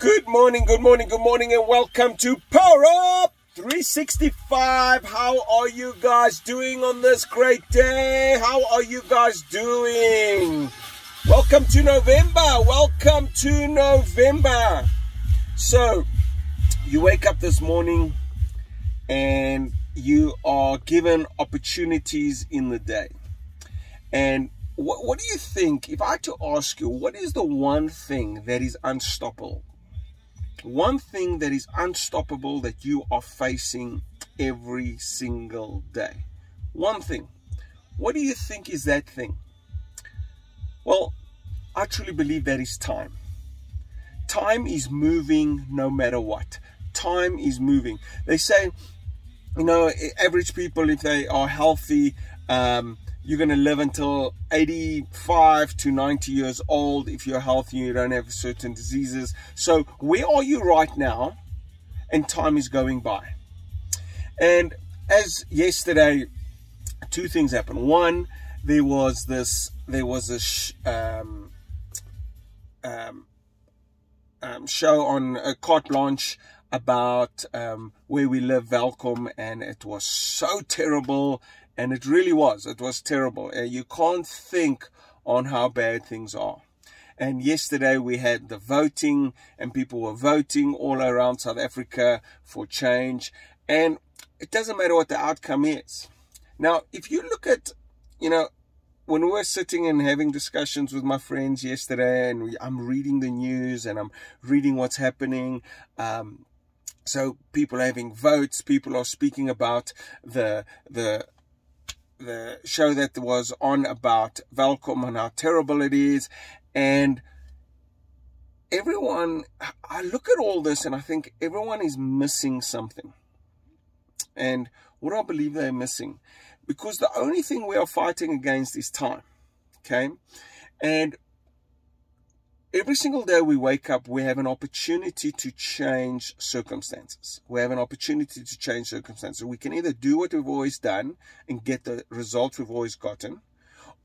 Good morning, good morning, good morning, and welcome to Power Up 365. How are you guys doing on this great day? How are you guys doing? Welcome to November. Welcome to November. So, you wake up this morning and you are given opportunities in the day. And what, what do you think, if I had to ask you, what is the one thing that is unstoppable? One thing that is unstoppable that you are facing every single day. One thing. What do you think is that thing? Well, I truly believe that is time. Time is moving no matter what. Time is moving. They say, you know, average people, if they are healthy, um, you're going to live until 85 to 90 years old if you're healthy you don't have certain diseases. So where are you right now? And time is going by. And as yesterday two things happened. One there was this there was this um, um, um, show on a carte blanche about um, where we live, Welkom, and it was so terrible and it really was. It was terrible. Uh, you can't think on how bad things are. And yesterday we had the voting, and people were voting all around South Africa for change. And it doesn't matter what the outcome is. Now, if you look at, you know, when we were sitting and having discussions with my friends yesterday, and we, I'm reading the news and I'm reading what's happening, um, so people are having votes, people are speaking about the the the show that was on about Welkom and how terrible it is. And everyone, I look at all this and I think everyone is missing something. And what I believe they're missing, because the only thing we are fighting against is time. Okay. And every single day we wake up, we have an opportunity to change circumstances. We have an opportunity to change circumstances. We can either do what we've always done and get the results we've always gotten,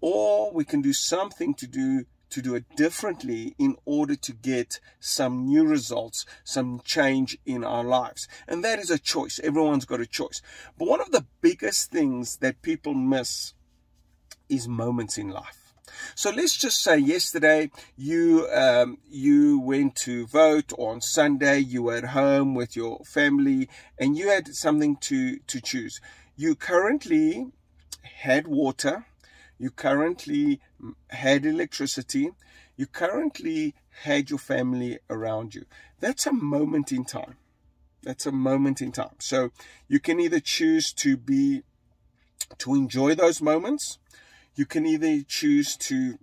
or we can do something to do to do it differently in order to get some new results, some change in our lives. And that is a choice. Everyone's got a choice. But one of the biggest things that people miss is moments in life so let's just say yesterday you um, you went to vote on Sunday, you were at home with your family and you had something to, to choose. You currently had water, you currently had electricity, you currently had your family around you. That's a moment in time. That's a moment in time. So you can either choose to be to enjoy those moments you can either choose to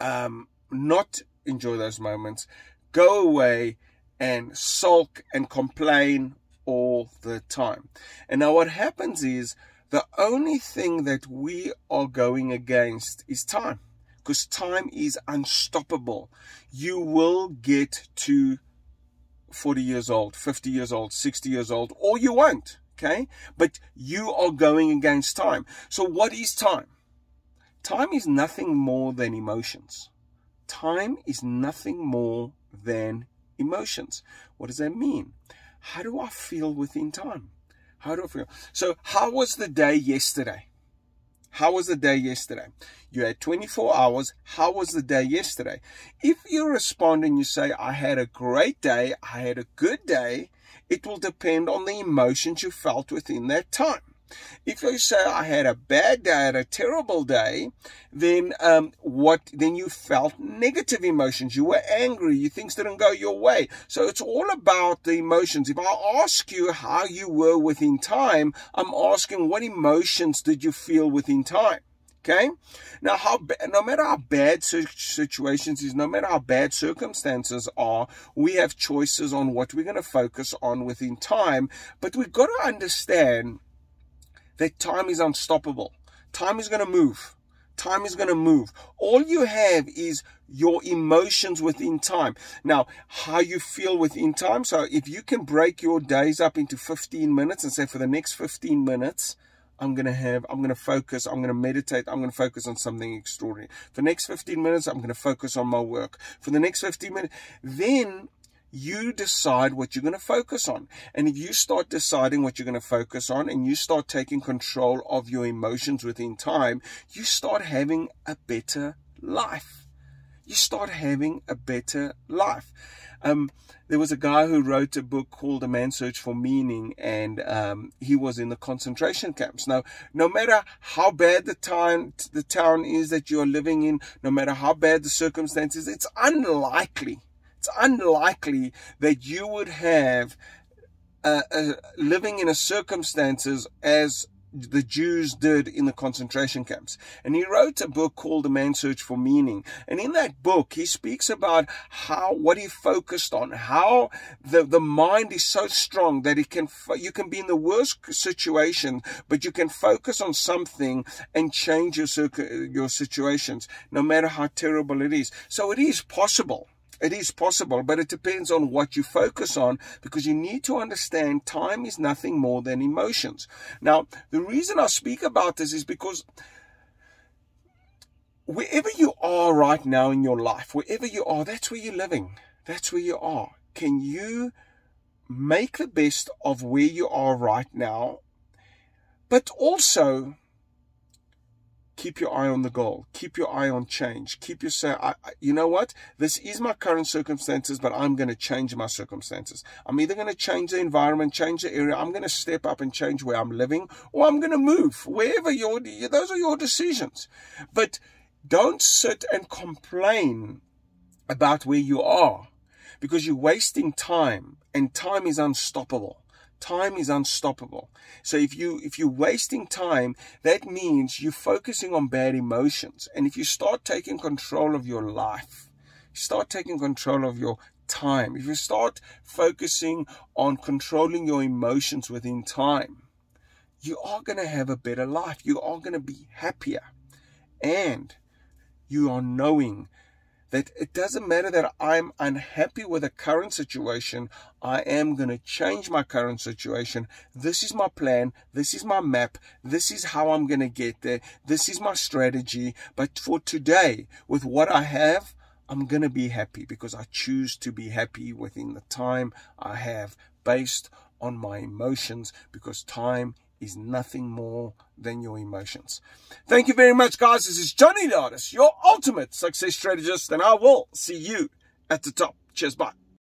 um, not enjoy those moments, go away and sulk and complain all the time. And now what happens is the only thing that we are going against is time because time is unstoppable. You will get to 40 years old, 50 years old, 60 years old, or you won't. Okay. But you are going against time. So what is time? Time is nothing more than emotions. Time is nothing more than emotions. What does that mean? How do I feel within time? How do I feel? So, how was the day yesterday? How was the day yesterday? You had 24 hours. How was the day yesterday? If you respond and you say, I had a great day, I had a good day, it will depend on the emotions you felt within that time. If you say I had a bad day, I had a terrible day, then um, what? Then you felt negative emotions. You were angry. You things didn't go your way. So it's all about the emotions. If I ask you how you were within time, I'm asking what emotions did you feel within time. Okay. Now, how no matter how bad situations is, no matter how bad circumstances are, we have choices on what we're going to focus on within time. But we've got to understand that time is unstoppable. Time is going to move. Time is going to move. All you have is your emotions within time. Now, how you feel within time. So if you can break your days up into 15 minutes and say for the next 15 minutes, I'm going to have, I'm going to focus, I'm going to meditate, I'm going to focus on something extraordinary. For the next 15 minutes, I'm going to focus on my work. For the next 15 minutes, then you decide what you're going to focus on. And if you start deciding what you're going to focus on and you start taking control of your emotions within time, you start having a better life. You start having a better life. Um, there was a guy who wrote a book called A Man's Search for Meaning, and um, he was in the concentration camps. Now, no matter how bad the town, the town is that you are living in, no matter how bad the circumstances, it's unlikely, it's unlikely that you would have uh, uh, living in a circumstances as the Jews did in the concentration camps. And he wrote a book called The Man's Search for Meaning. And in that book, he speaks about how, what he focused on, how the, the mind is so strong that it can, you can be in the worst situation, but you can focus on something and change your, your situations, no matter how terrible it is. So it is possible it is possible, but it depends on what you focus on because you need to understand time is nothing more than emotions. Now, the reason I speak about this is because wherever you are right now in your life, wherever you are, that's where you're living. That's where you are. Can you make the best of where you are right now, but also keep your eye on the goal. Keep your eye on change. Keep your say, I, you know what? This is my current circumstances, but I'm going to change my circumstances. I'm either going to change the environment, change the area. I'm going to step up and change where I'm living, or I'm going to move wherever your, those are your decisions. But don't sit and complain about where you are because you're wasting time and time is unstoppable. Time is unstoppable. So if you if you're wasting time, that means you're focusing on bad emotions. And if you start taking control of your life, start taking control of your time. If you start focusing on controlling your emotions within time, you are going to have a better life. You are going to be happier. And you are knowing that it doesn't matter that I'm unhappy with the current situation. I am going to change my current situation. This is my plan. This is my map. This is how I'm going to get there. This is my strategy. But for today, with what I have, I'm going to be happy because I choose to be happy within the time I have based on my emotions because time is nothing more than your emotions. Thank you very much, guys. This is Johnny Eliades, your ultimate success strategist, and I will see you at the top. Cheers, bye.